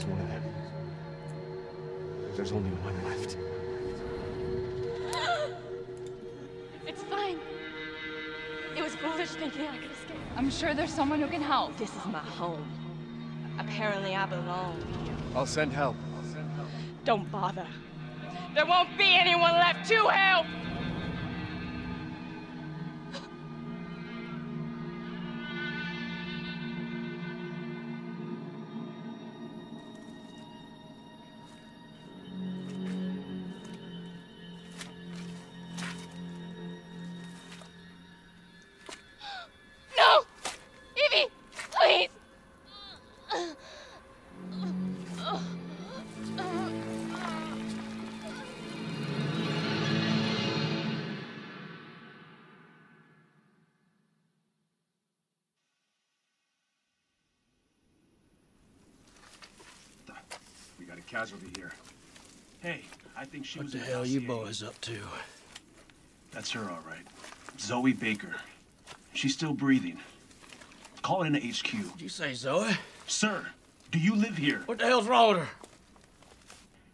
had to use one of them. There's only one left. It's fine. It was foolish thinking I could escape. I'm sure there's someone who can help. This is my home. Apparently, I belong here. I'll send help. Don't bother. There won't be anyone left to help! Casualty here. Hey, I think she What was the hell you boys up to? That's her, all right. Zoe Baker. She's still breathing. Call in HQ. Did you say Zoe? Sir, do you live here? What the hell's wrong with her?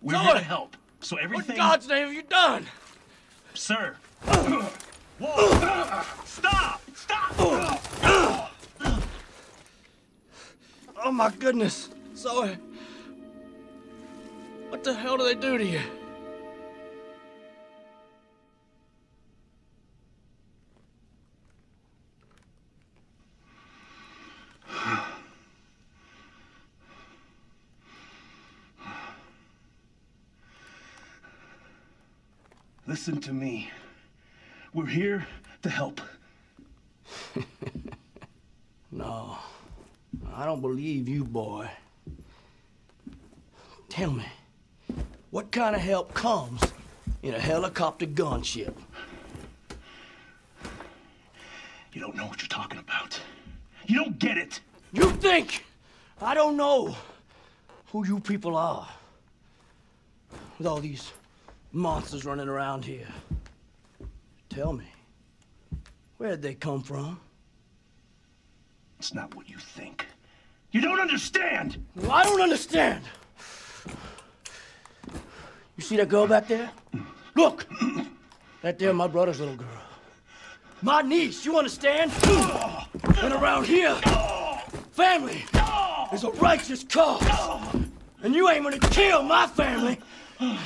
We're Zoe! here to help. So everything... What in. God's name have you done? Sir. Whoa! Stop! Stop! Oh my goodness, Zoe. What the hell do they do to you? Listen to me. We're here to help. No, I don't believe you, boy. Tell me, what kind of help comes in a helicopter gunship? You don't know what you're talking about. You don't get it. You think I don't know who you people are? With all these monsters running around here. Tell me, where'd they come from? It's not what you think. You don't understand! Well, I don't understand. You see that girl back there? Look! That there, my brother's little girl. My niece, you understand? And around here, family is a righteous cause. And you ain't gonna kill my family. Now,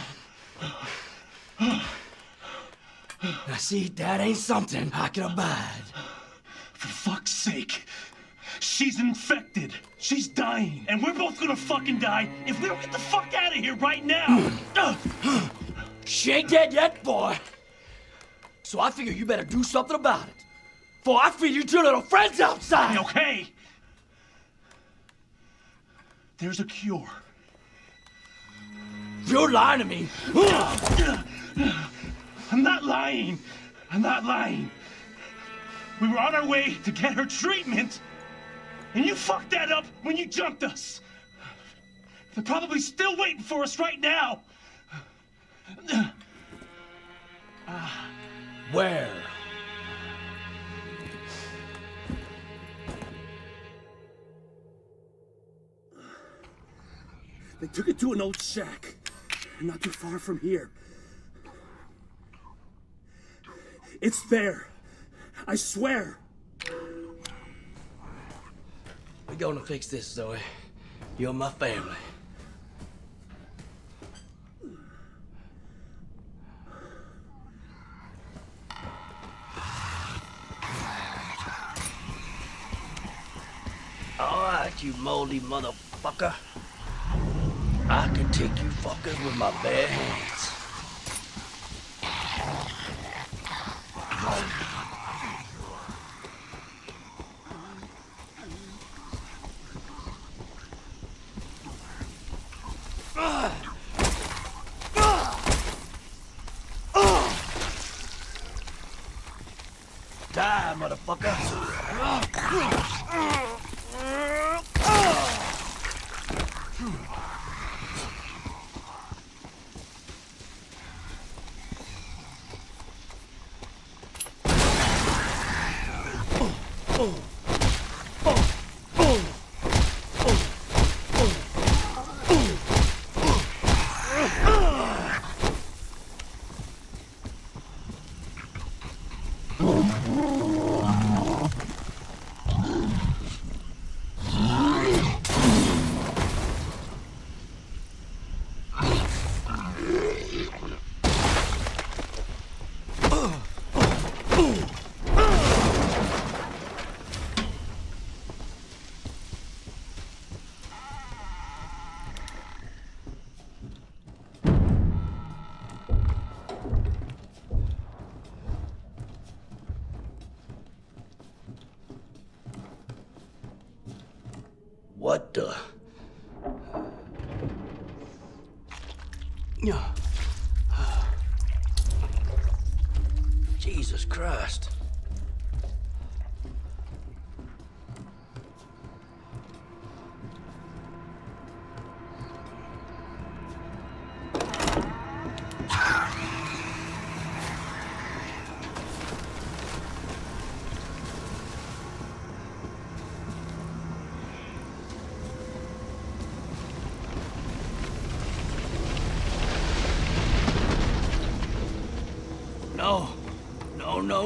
see, that ain't something I can abide. For fuck's sake. She's infected. She's dying. And we're both gonna fucking die if we don't get the fuck out of here right now. She ain't dead yet, boy. So I figure you better do something about it. For I feed you two little friends outside. okay. There's a cure. You're lying to me. I'm not lying. I'm not lying. We were on our way to get her treatment, and you fucked that up when you jumped us. They're probably still waiting for us right now. Where? They took it to an old shack, not too far from here. It's there. I swear. Gonna fix this, Zoe. You're my family. All right, you moldy motherfucker. I can take you fuckers with my bare hands. Hmm.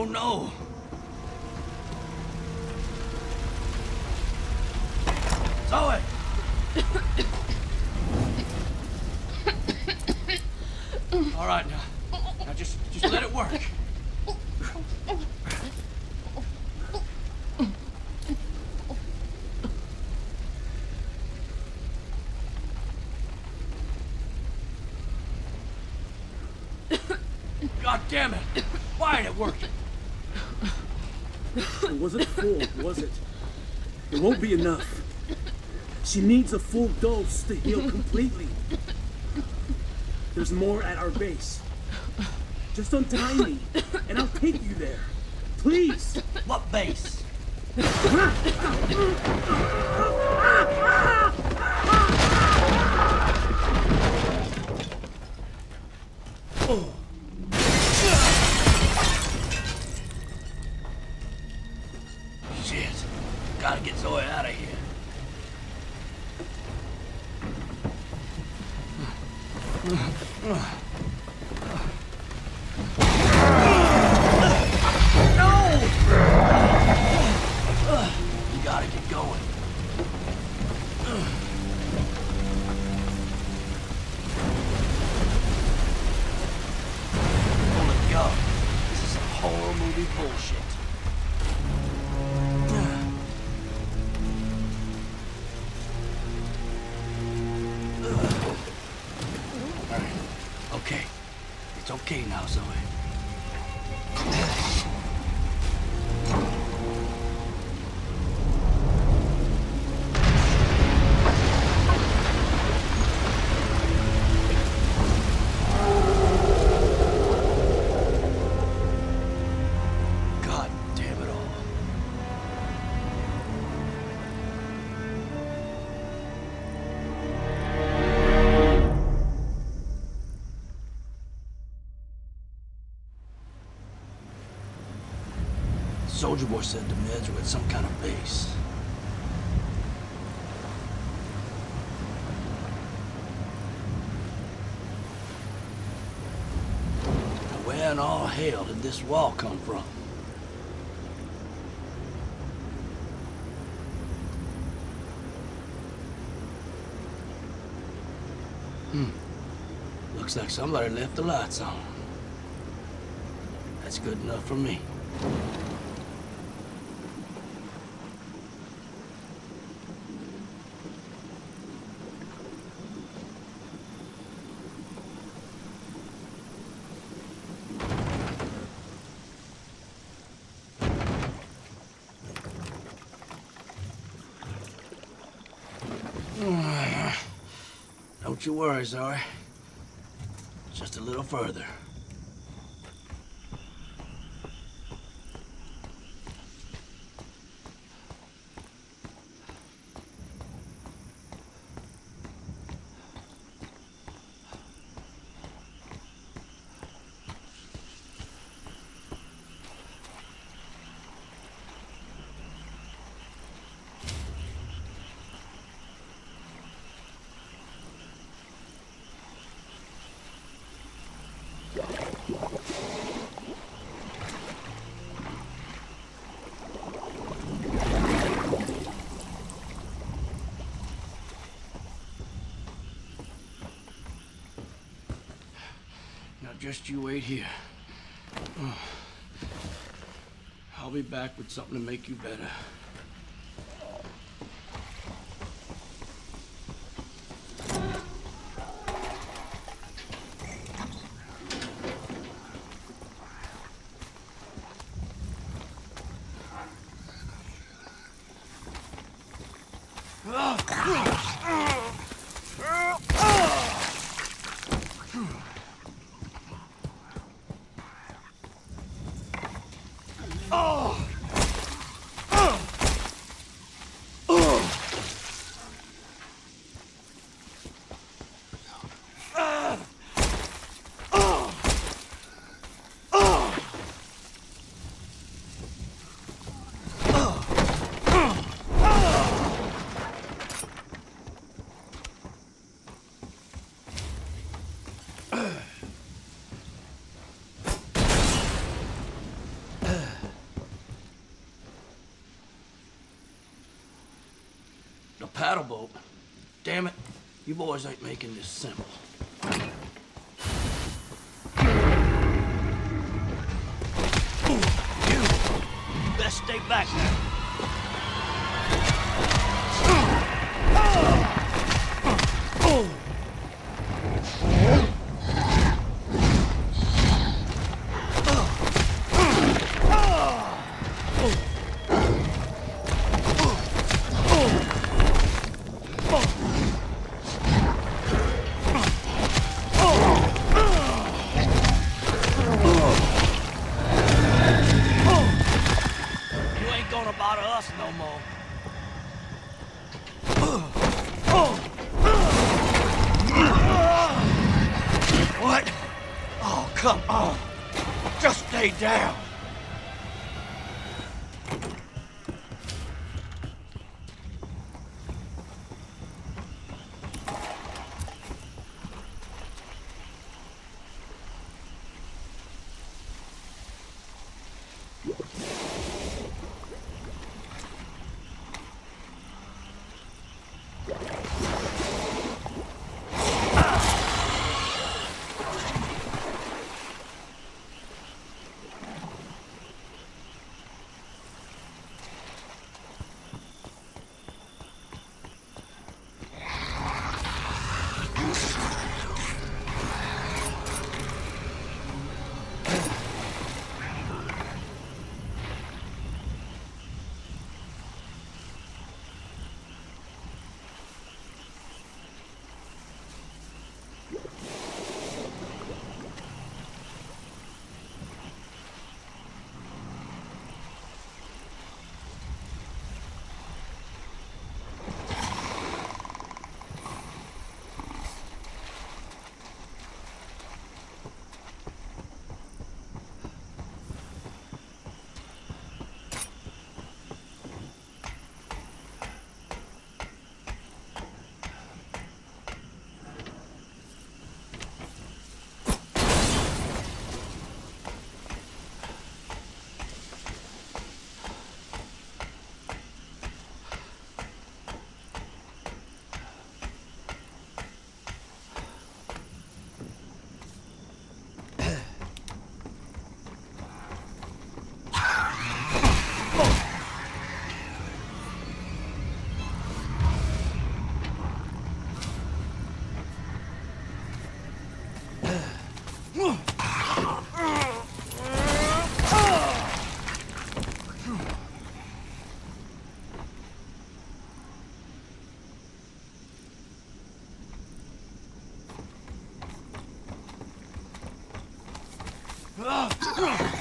No, no, no. Zoe! All right, now. Now just, just let it work. God damn it! Why ain't it working? It wasn't full, was it? It won't be enough. She needs a full dose to heal completely. There's more at our base. Just untie me, and I'll take you there. Please! What base? Soldier Boy said the meds were at some kind of base. Now, Where in all hell did this wall come from? Hmm. Looks like somebody left the lights on. That's good enough for me. Don't you worry, Zoe. Just a little further. Just you wait here. Oh. I'll be back with something to make you better. The paddle boat. Damn it. You boys ain't making this simple. You best stay back now. Stay down. That's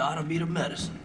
gotta medicine.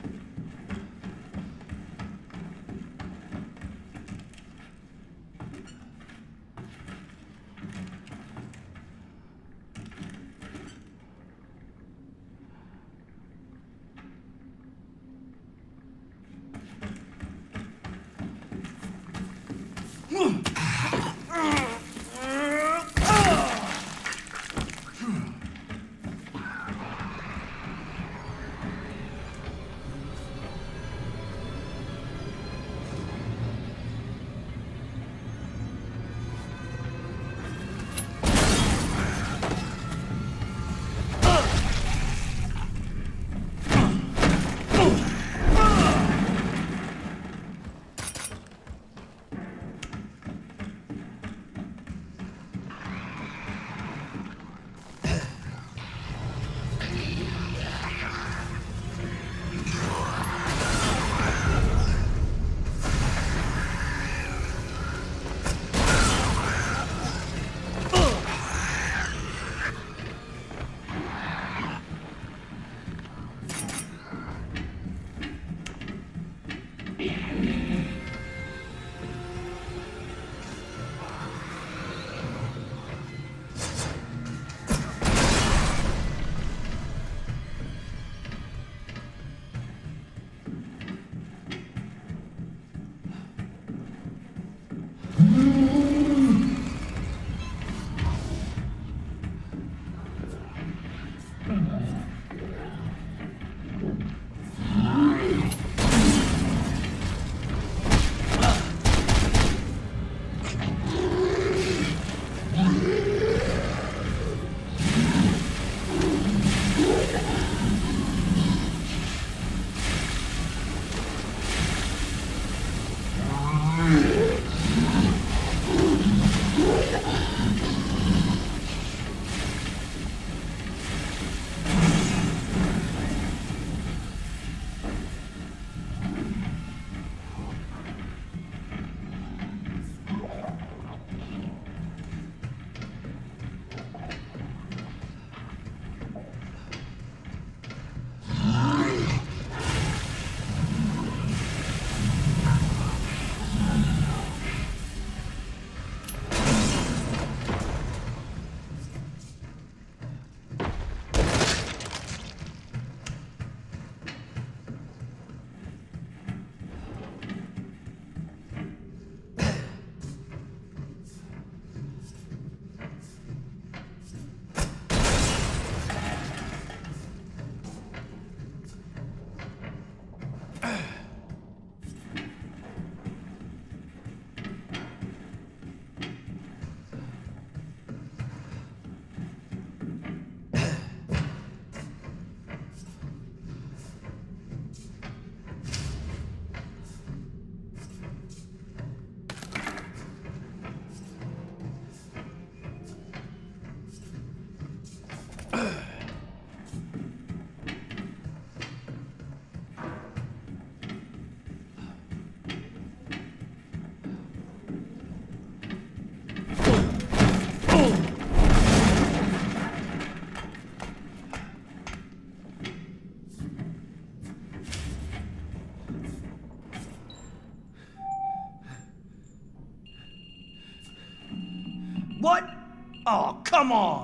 Oh, come on!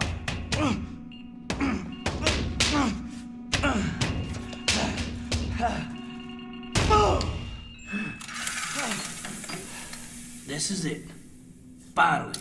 This is it. Finally.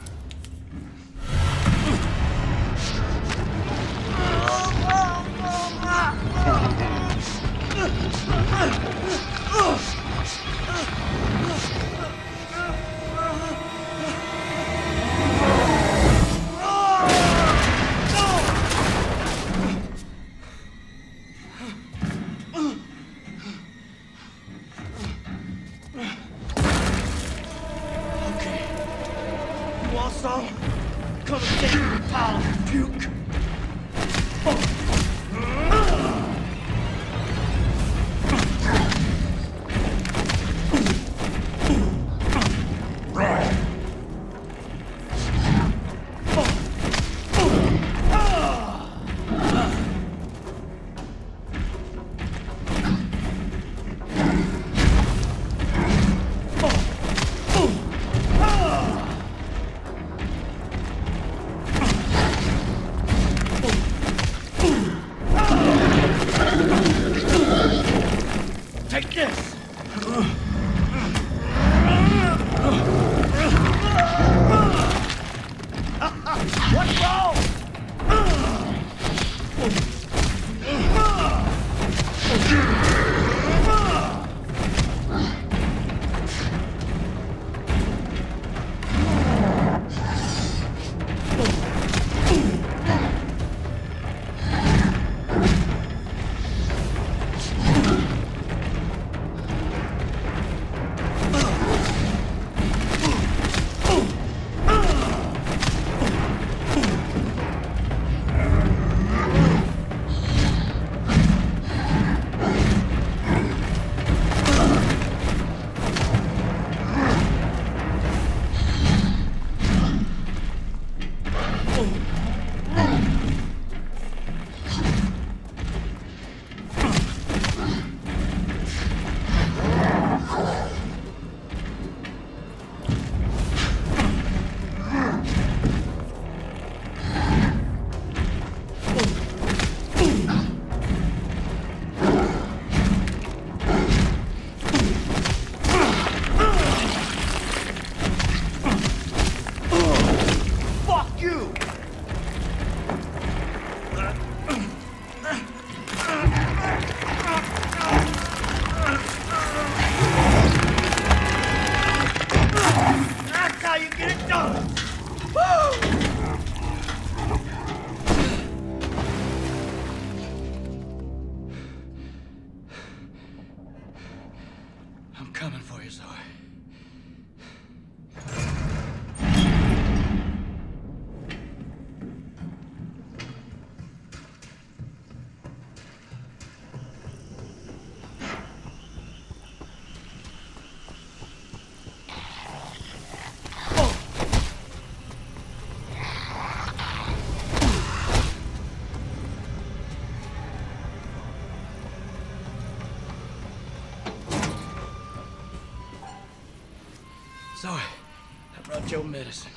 Your medicine.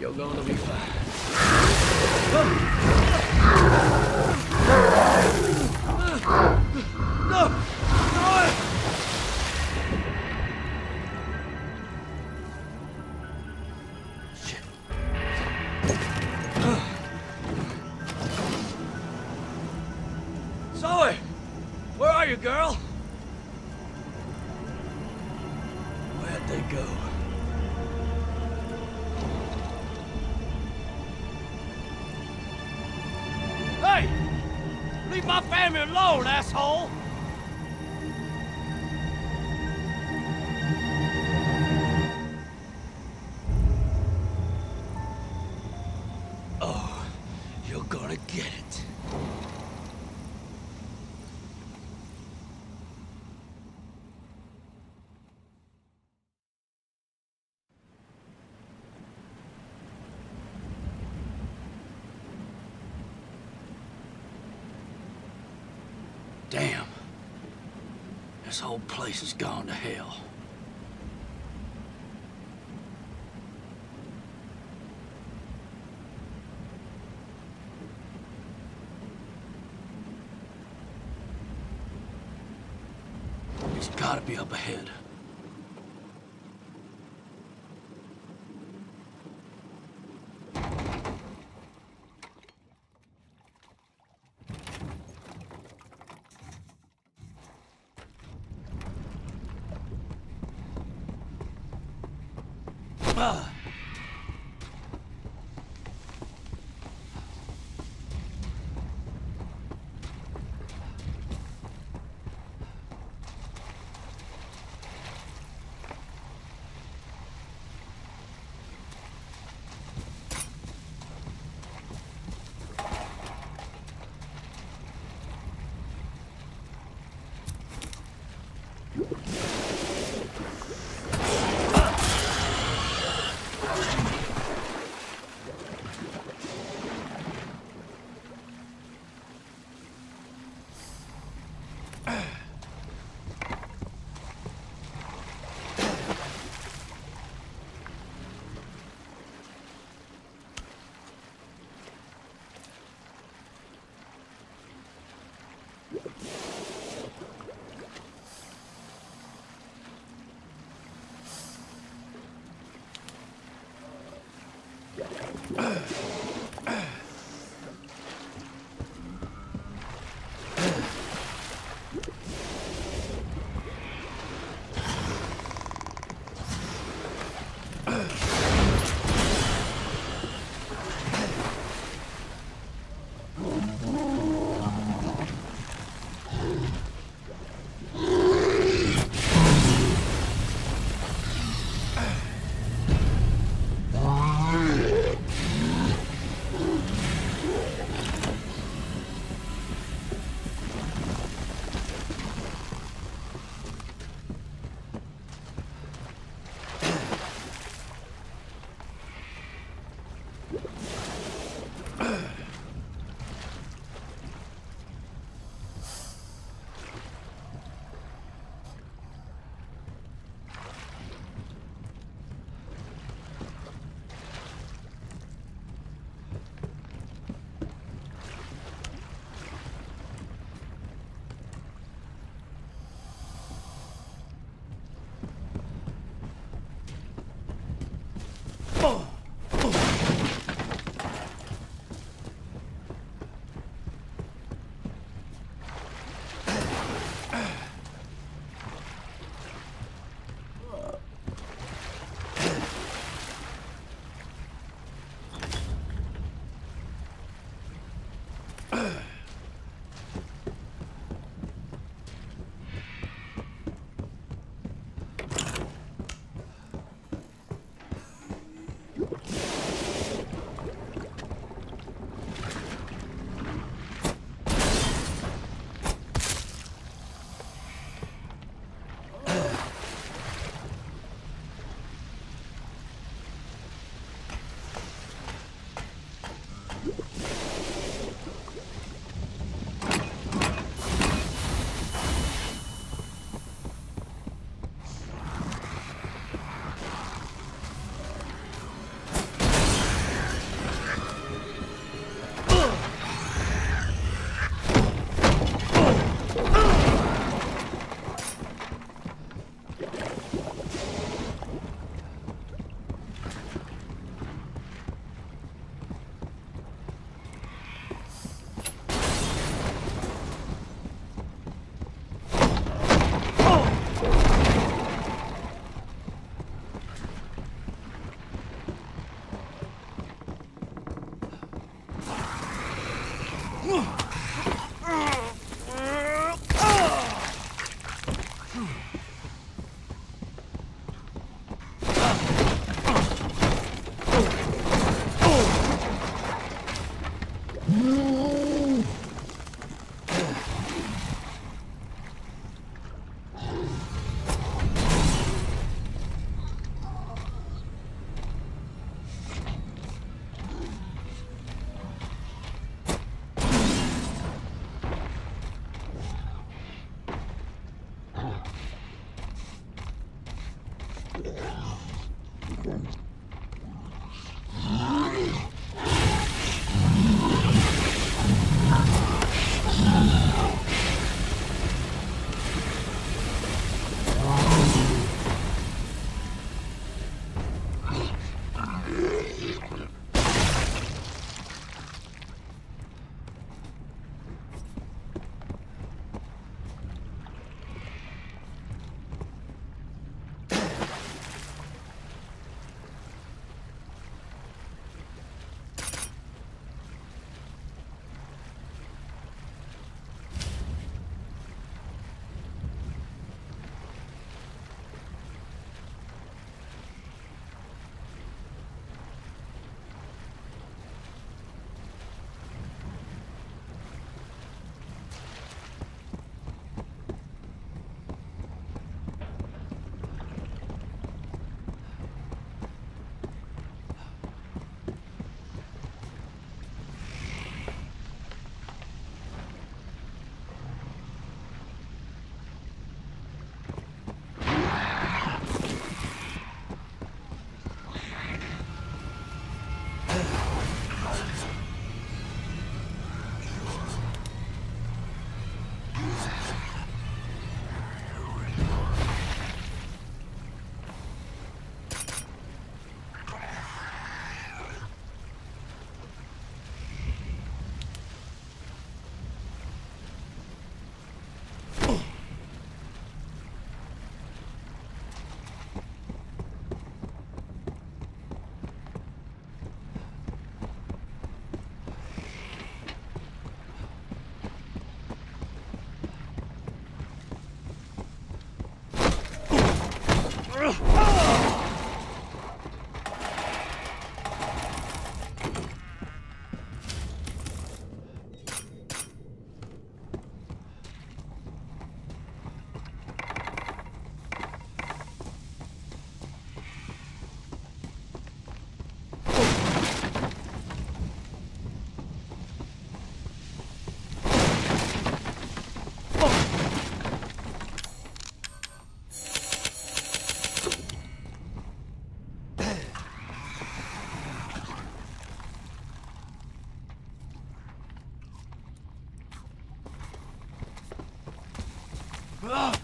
You're to be fine. This whole place has gone to hell. He's gotta be up ahead.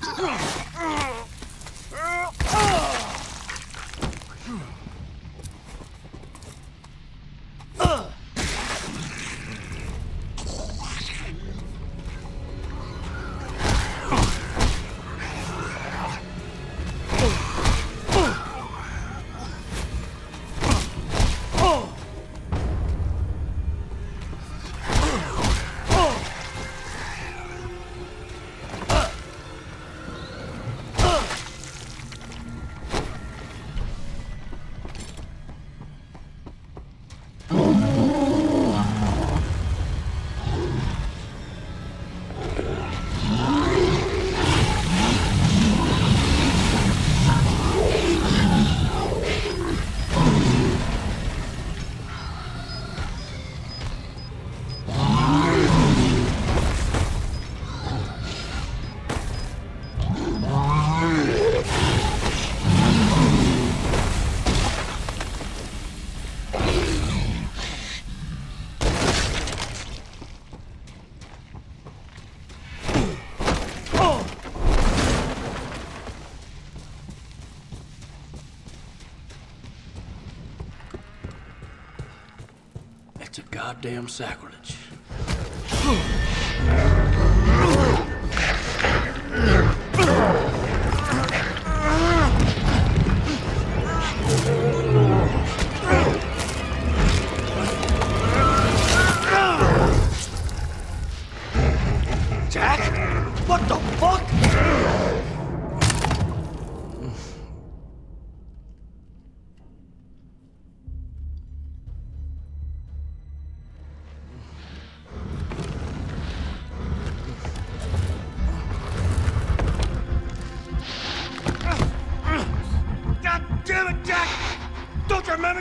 A goddamn sacrilege.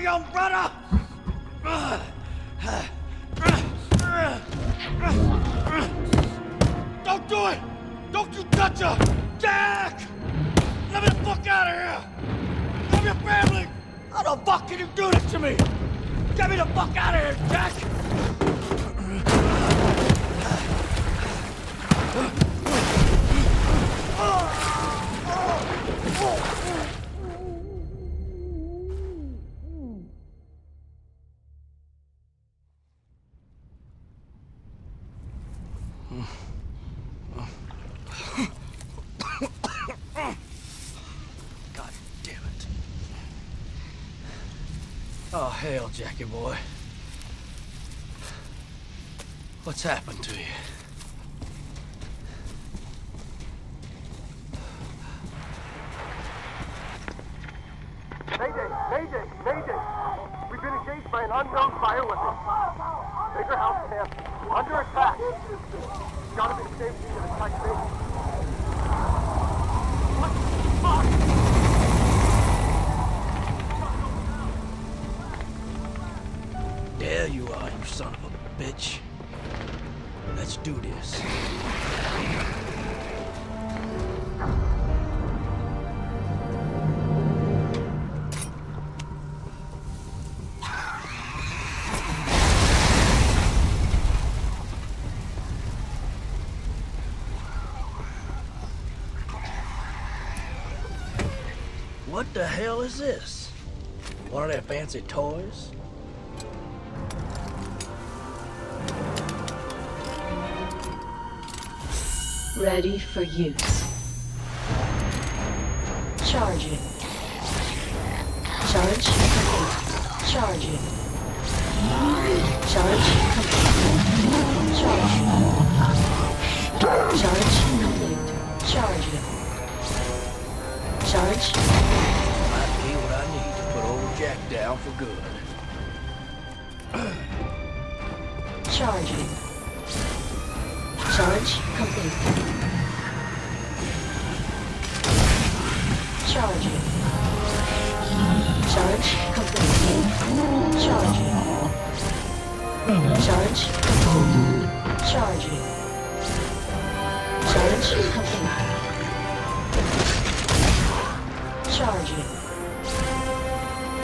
Don't you remember brother? Jackie boy. What's happened to you? There you are, you son of a bitch. Let's do this. What the hell is this? One of their fancy toys? Ready for use. Charging.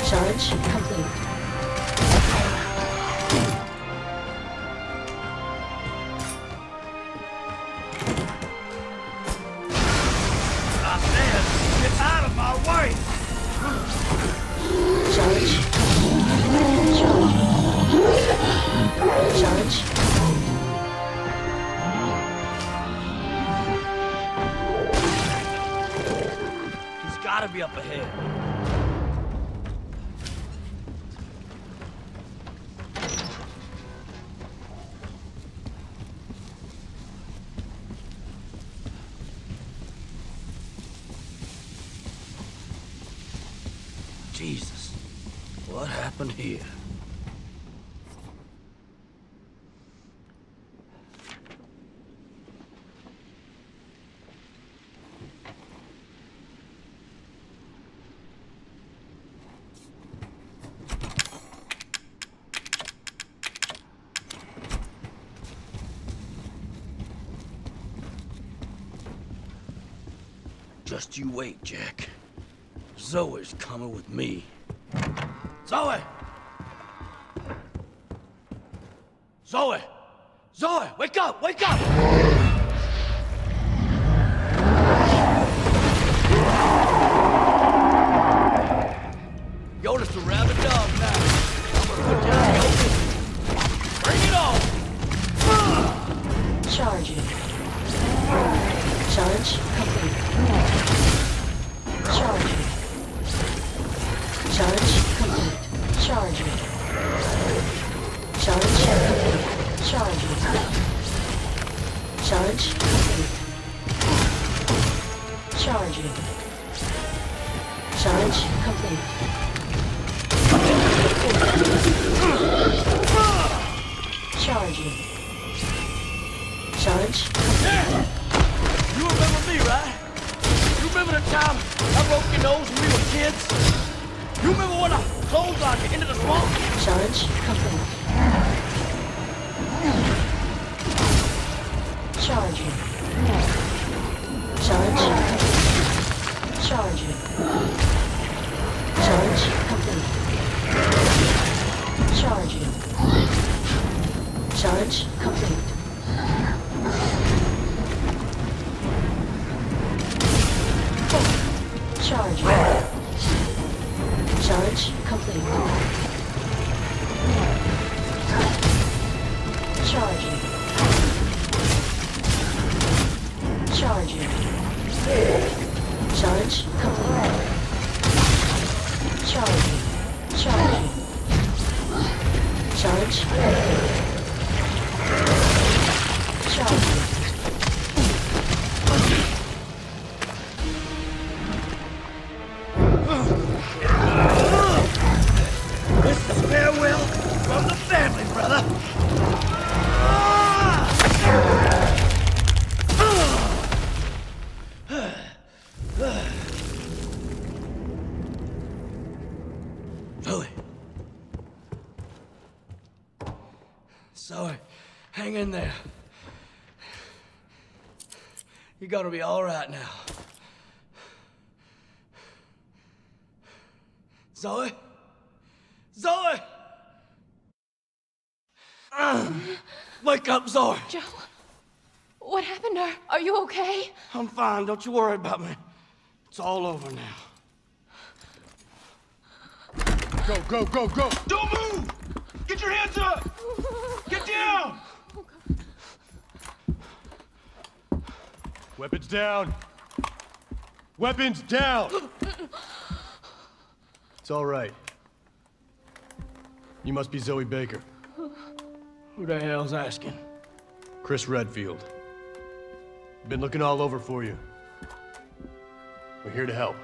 Charge complete. Just you wait, Jack. Zoe's coming with me. Zoe! Zoe! Zoe! Wake up! Wake up! Gonna be all right now. Zoe? Zoe! Uh, wake up, Zoe. Joe, what happened to her? Are you okay? I'm fine. Don't you worry about me. It's all over now. Go, go, go, go! Don't move! Get your hands up! Get down! Weapons down! Weapons down! It's all right. You must be Zoe Baker. Who the hell's asking? Chris Redfield. Been looking all over for you. We're here to help.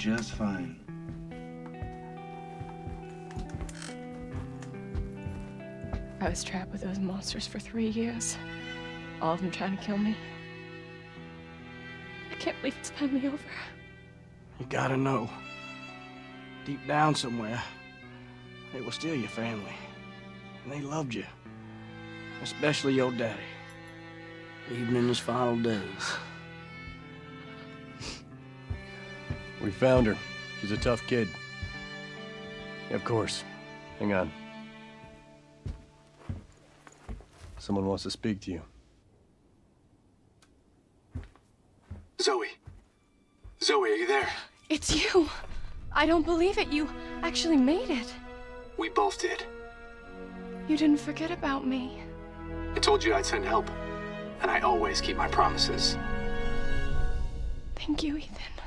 Just fine. I was trapped with those monsters for three years. All of them trying to kill me. I can't believe it's finally over. You gotta know. Deep down somewhere, they were still your family. And they loved you. Especially your daddy. Even in his final days. We found her. She's a tough kid. Of course. Hang on. Someone wants to speak to you. Zoe. Zoe, are you there? It's you. I don't believe it. You actually made it. We both did. You didn't forget about me. I told you I'd send help. And I always keep my promises. Thank you, Ethan.